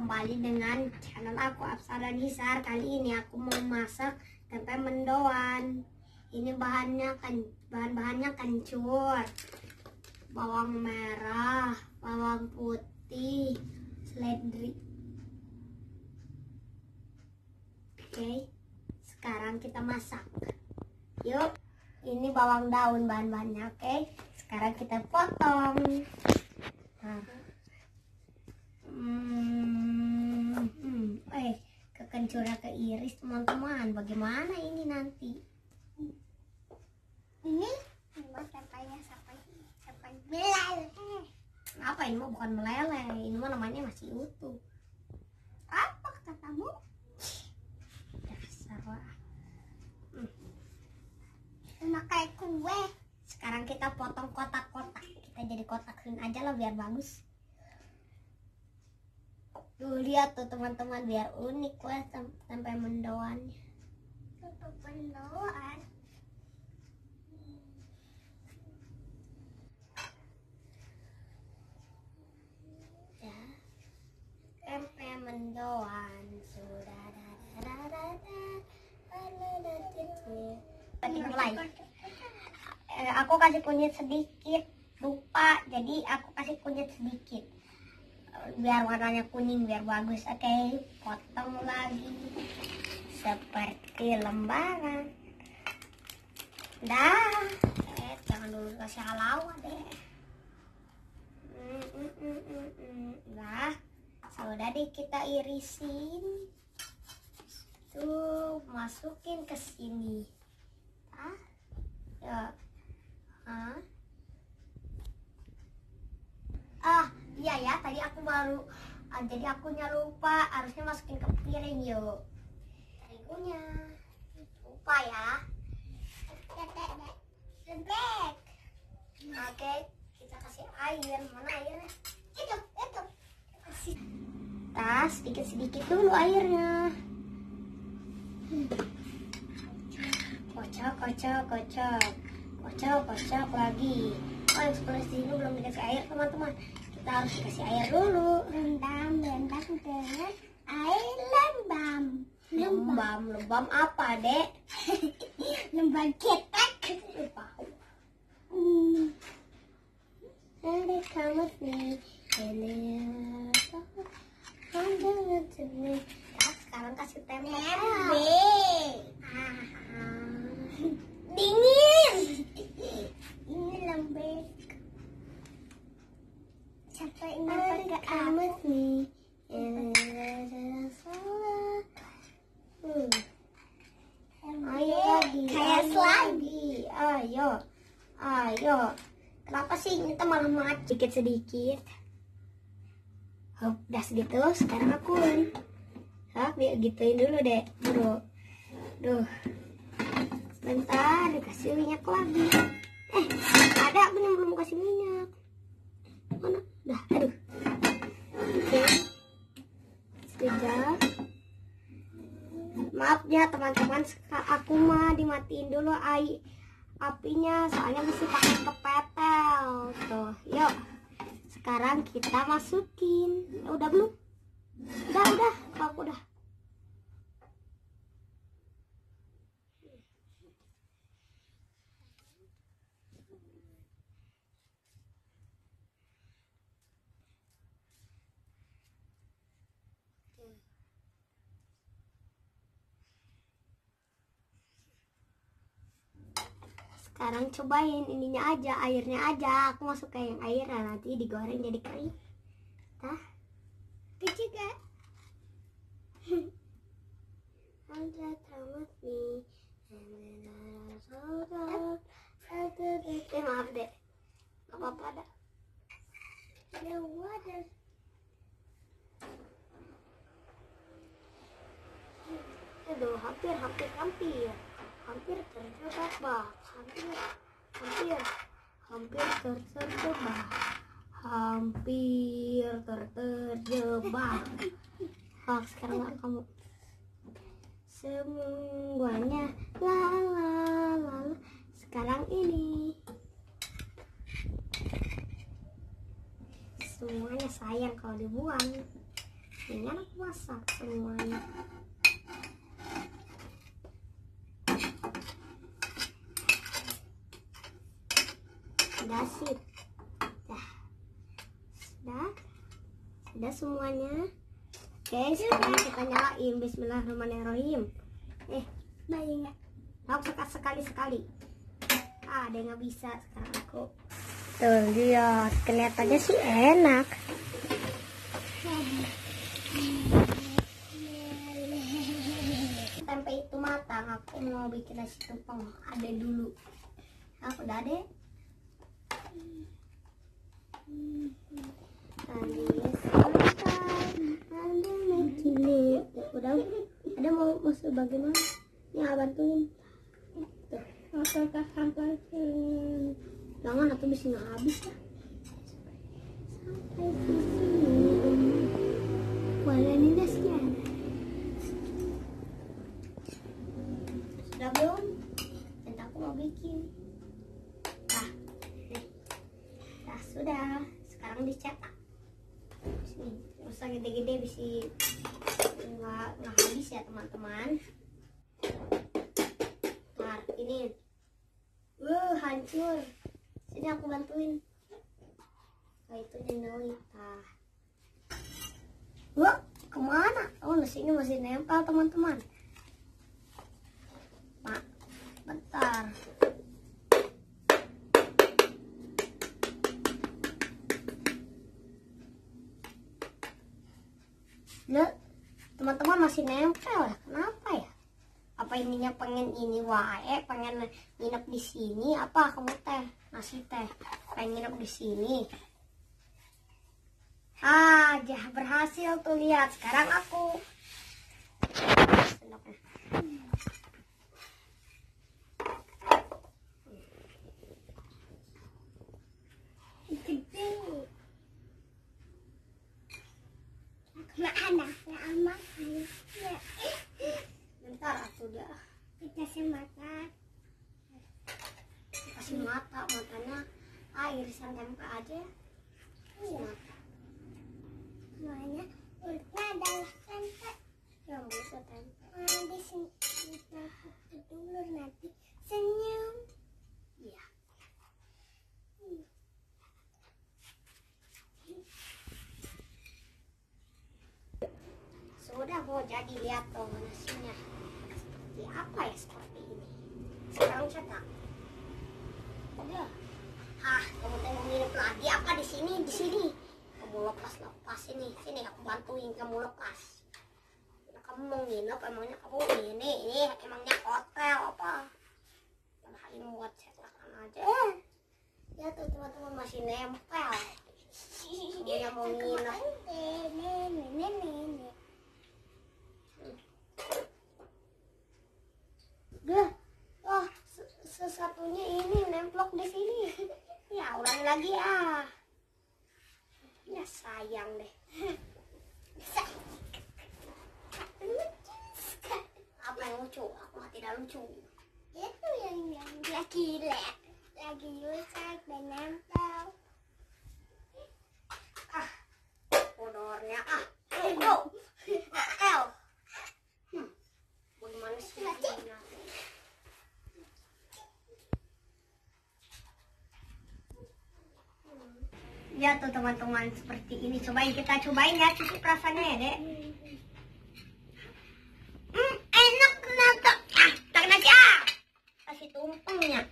kembali dengan channel aku Absara Nisar. Kali ini aku mau masak tempe mendoan. Ini bahannya kan bahan-bahannya kencur. Bawang merah, bawang putih, seledri. Oke, sekarang kita masak. Yuk, ini bawang daun bahan-bahannya oke? Sekarang kita potong. Nah, Hmm, kekencurnya keiris teman-teman. Bagaimana ini nanti? Ini tempenya sampai sampai meleleh. Apa ini mah bukan meleleh, ini mah namanya masih utuh. Apa katamu? Dasar lah. Sama kayak kue. Sekarang kita potong kotak-kotak. Kita jadi kotakin aja lah biar bagus. Tuh lihat tuh teman-teman biar unik lah tem- tempe mendoannya. Untuk pendoan. Ya. Tempe mendoan sudah da da da da da ada da titiknya. Tadi mulai. Eh, aku kasih kunyit sedikit lupa jadi aku kasih kunyit sedikit biar warnanya kuning biar bagus. Oke potong lagi. Seperti lembaran. Dah. Eh jangan dulu kasih halawa deh. Mm, mm, mm. Nah, sudah deh kita irisin. Tuh, masukin ke sini. Ah, ya. Ah. Ah, iya ya, tadi aku baru ah, jadi akunya lupa, harusnya masukin ke piring yuk. Terigunya. Lupa ya. Bebek. Oke, kita kasih air. Mana airnya? Itu, itu. Kasih. Tas sedikit-sedikit dulu airnya. Kocok, kocok, kocok. Kocok, kocok lagi. Oh, sebelah sini belum dikasih air, teman-teman. Kita harus dikasih air dulu. Rendam, rendam dengan air lembam. Lembam, lembam apa, Dek? Lembam ketek. Lupa. Hmm. Ada kamu nih. Ini ada nih. Nah, sekarang kasih tempe. Bebek. Ah, Dingin. Ini lembek. Sampai ini Ada pakai kamu apa? nih. Ini salah. Hmm. Ayo lagi. Kayak ayo slime. lagi. Ayo. Ayo. Kenapa sih kita malah mati sedikit sedikit? Hop, udah segitu. Sekarang aku Hop, biar gituin dulu deh. Dulu. Duh. Bentar, dikasih minyak lagi. Eh, ada aku yang belum kasih minyak. Mana? Dah, aduh. Oke. Sudah. Maaf ya teman-teman, aku mah dimatiin dulu ai apinya soalnya mesti pakai kepetel. Tuh, yuk. Sekarang kita masukin. Udah belum? Udah, udah. Aku udah. Sekarang cobain ininya aja, airnya aja. Aku masuk ke yang air nah, nanti digoreng jadi kering. Tah? Itu juga. Ada tamat nih. Eh maaf deh. Gak apa-apa ada. Ada wadah. Aduh, hampir, hampir, hampir. Hampir terjebak. Hampir, hampir, hampir terjebak. Hampir terjebak. Sekarang nggak kamu. Semuanya la la la. Sekarang ini. Semuanya sayang kalau dibuang. Aku masak semuanya. Sudah sip. Dah. Sudah. Sudah semuanya. Oke, sekarang kita nyalain. Bismillahirrahmanirrahim. Eh, Banyak. aku suka sekali-sekali. Ah, ada nggak bisa sekarang aku. Tuh, lihat. Kelihatannya sih enak. Tempe itu matang, aku mau bikin nasi tumpeng. Ada dulu. Aku udah ada. Mikini. Udah, ada mau masuk bagaimana? Ini abang bantuin. Tuh. Apakah sampai Jangan atau bisa habis ya. Usah gede-gede bisa nggak nggak habis ya teman-teman. Nah, ini. Wuh, hancur. Sini aku bantuin. Nah, itu. Nah. Wah, ke mana? Oh, nasinya masih nempel, teman-teman. Mak, bentar. Nah, teman-teman masih nempel ya. Kenapa ya? Apa ininya pengen ini wae, pengen nginep di sini apa kamu teh? Nasi teh pengen nginep di sini. Ah, jah berhasil tuh lihat. Sekarang aku. Nggak makan. Ya. Bentar aku udah Kita semakan. kasih mata, matanya tempe aja. Mata. Semuanya adalah tempe. Nah, di sini kita tutup dulu nanti senyum. Iya. Sudah mau jadi lihat dong nasinya. Seperti apa ya seperti ini. Sekarang cetak. Udah. Hah, kamu mau nginep lagi apa di sini? Di sini. Kamu lepas lepas ini. Sini aku bantuin kamu lepas. Nah, kamu mau nginep emangnya kamu ini ini emangnya hotel apa? Kirain buat cetakan aja. Eh, ya tuh teman-teman masih nempel. Kamu yang mau nginep. Nenek, nenek, nenek. Dah, oh se- sesatunya ini nemplok di sini. Ya ulangi lagi ah. Ya sayang deh. Apa yang lucu? Aku tidak lucu. Itu yang yang lagi lek, lagi rusak dan nempel. Ah, bodornya ah. Eh, bro. El. Hmm. Bagaimana sih? ini? Ya tuh teman-teman seperti ini. Cobain kita cobain ya cicip rasanya ya dek. Hmm, enak ternyata. Ah, tangan aja. Kasih tumpengnya.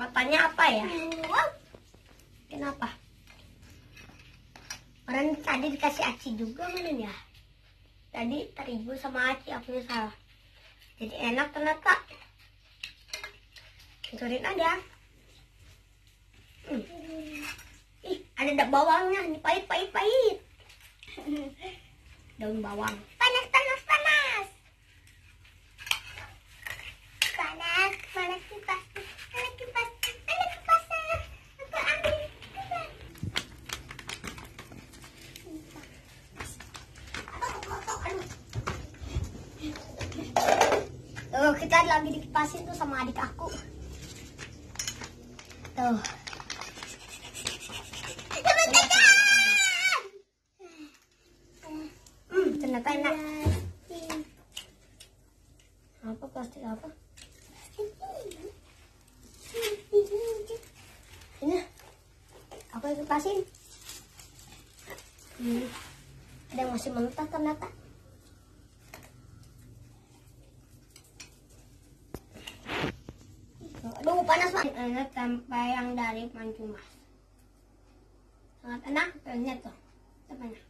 Matanya apa ya? Kenapa? Orang tadi dikasih aci juga mana ya? Tadi terigu sama aci aku salah. Jadi enak ternyata. Hancurin aja. Hmm. Ih, ada da- bawangnya. Ini pahit, pahit, pahit. Daun bawang. Panas, panas, panas. Panas, panas kipas, panas kipas, panas kipasnya. Aku ambil kipas. Tuh, kita lagi dikipasin tuh sama adik aku. Tuh. ternyata enak Plastik. apa plastik apa ini aku yang lepasin hmm. Ada yang masih mentah ternyata. Aduh panas banget ini tempe yang dari Mancumas sangat enak ternyata tempenya